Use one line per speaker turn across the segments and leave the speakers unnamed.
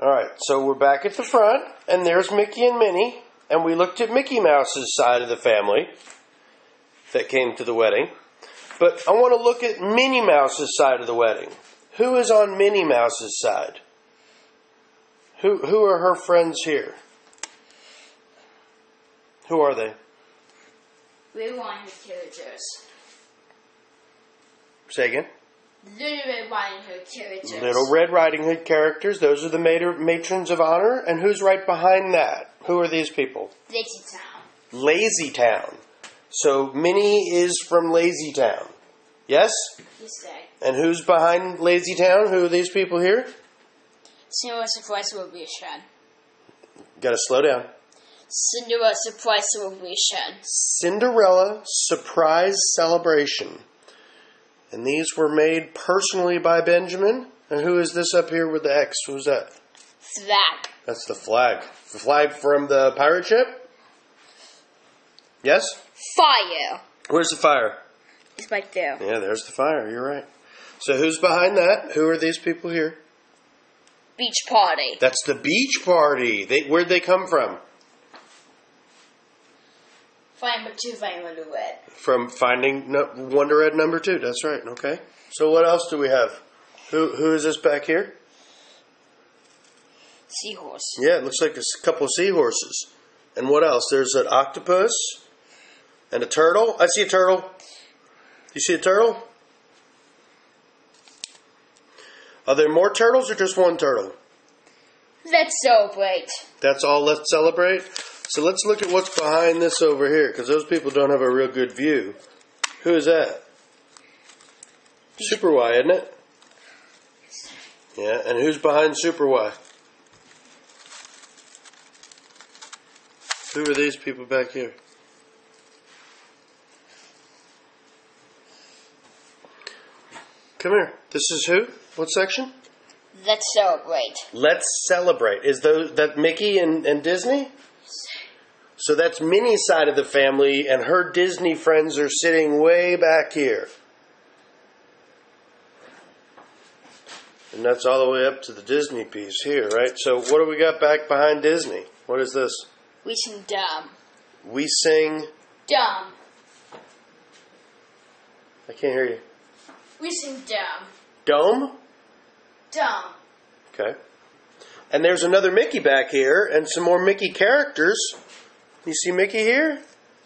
All right, so we're back at the front, and there's Mickey and Minnie, and we looked at Mickey Mouse's side of the family that came to the wedding. But I want to look at Minnie Mouse's side of the wedding. Who is on Minnie Mouse's side? Who who are her friends here? Who are they?
Red Riding Hood characters.
Say again.
Little Red Riding Hood characters.
Little Red Riding Hood characters. Those are the mater- matrons of honor. And who's right behind that? Who are these people?
Lazy Town.
Lazy Town. So Minnie is from Lazy Town. Yes?
You say.
And who's behind Lazy Town? Who are these people here?
Cinderella Surprise Celebration.
Got to slow down.
Cinderella Surprise Celebration.
Cinderella Surprise Celebration. And these were made personally by Benjamin. And who is this up here with the X? Who's that?
Flag.
That's the flag. The flag from the pirate ship? Yes?
Fire.
Where's the fire?
It's right there.
Yeah, there's the fire. You're right. So who's behind that? Who are these people here?
Beach Party.
That's the beach party. They, where'd they come from?
Fire number two, number red.
From Finding no, Wonder Ed number two. That's right. Okay. So what else do we have? Who who is this back here?
Seahorse.
Yeah, it looks like a couple of seahorses. And what else? There's an octopus and a turtle. I see a turtle. You see a turtle? Are there more turtles or just one turtle?
Let's celebrate.
That's all. Let's celebrate. So let's look at what's behind this over here, because those people don't have a real good view. Who is that? Super Why, isn't it? Yeah, and who's behind Super Why? Who are these people back here? Come here. This is who? What section?
Let's celebrate.
Let's celebrate. Is those that Mickey and, and Disney? So that's Minnie's side of the family, and her Disney friends are sitting way back here. And that's all the way up to the Disney piece here, right? So what do we got back behind Disney? What is this?
We sing dumb.
We sing.
Dumb.
I can't hear you.
We sing dumb.
Dome?
Dumb.
Okay. And there's another Mickey back here, and some more Mickey characters. You see Mickey here?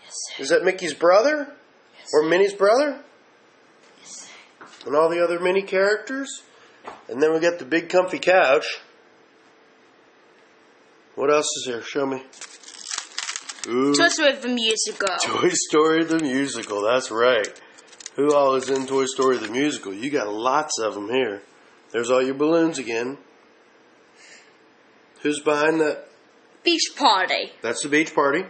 Yes.
Is that Mickey's brother? Yes, Or Minnie's brother?
Yes.
And all the other Minnie characters? And then we got the big comfy couch. What else is there? Show me. Ooh.
Toy Story the musical.
Toy Story the musical. That's right. Who all is in Toy Story the musical? You got lots of them here. There's all your balloons again. Who's behind that?
Beach Party.
That's the beach party.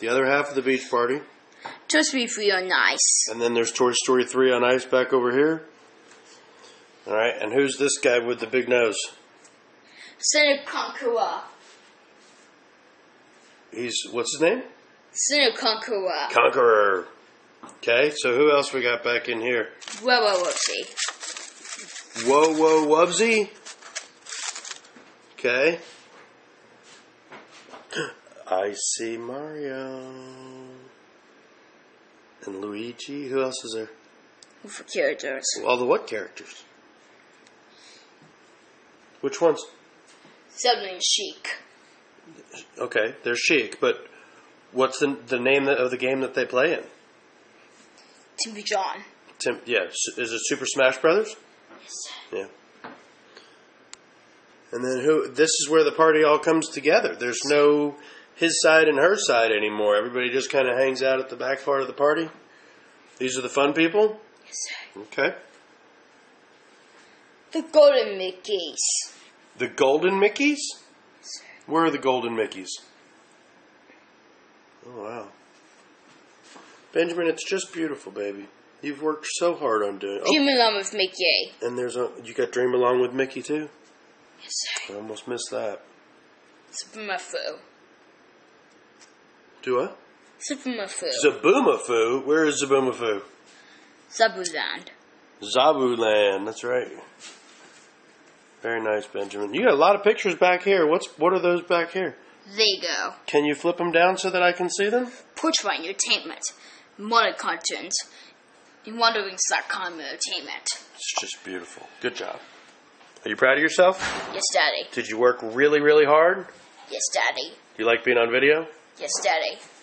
The other half of the beach party.
Toy Story 3 on ice.
And then there's Toy Story 3 on ice back over here. All right. And who's this guy with the big nose?
Santa Conqueror.
He's what's his name?
Santa Conqueror.
Conqueror. Okay. So who else we got back in here?
Whoa, whoa, whoopsie.
Whoa, whoa, Wubbzy. Okay. I see Mario. And Luigi. Who else is there?
For characters.
All the what characters? Which ones?
Suddenly chic.
Okay, they're chic, but what's the the name of the game that they play in?
Timmy John.
Tim, yeah, is it Super Smash Brothers? Yes. Yeah. And then who? This is where the party all comes together. There's no his side and her side anymore. Everybody just kind of hangs out at the back part of the party. These are the fun people.
Yes, sir.
Okay.
The Golden Mickeys.
The Golden Mickeys. Where are the Golden Mickeys? Oh wow. Benjamin, it's just beautiful, baby. You've worked so hard on doing. Oh,
Dream along with Mickey.
Oh, and there's a you got Dream Along with Mickey too.
Yes, sir.
I almost missed that.
Super Mafu.
Do what?
Super Mafu.
Zoboomafoo. Where is Zoboomafoo?
Zobooland.
Zobooland. That's right. Very nice, Benjamin. You got a lot of pictures back here. What's what are those back here?
They go.
Can you flip them down so that I can see them?
Portrait Entertainment. Modern content. In Wanderings.com Entertainment.
It's just beautiful. Good job. Are you proud of yourself?
Yes, Daddy.
Did you work really, really hard?
Yes, Daddy.
Do You like being on video?
Yes, Daddy.